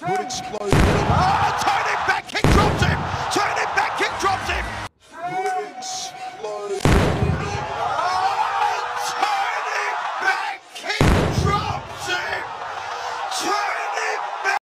Could explode. Oh, turning back kick drops him. Turning back kick drops him. Could explode. Oh, turn back kick drops him. Turn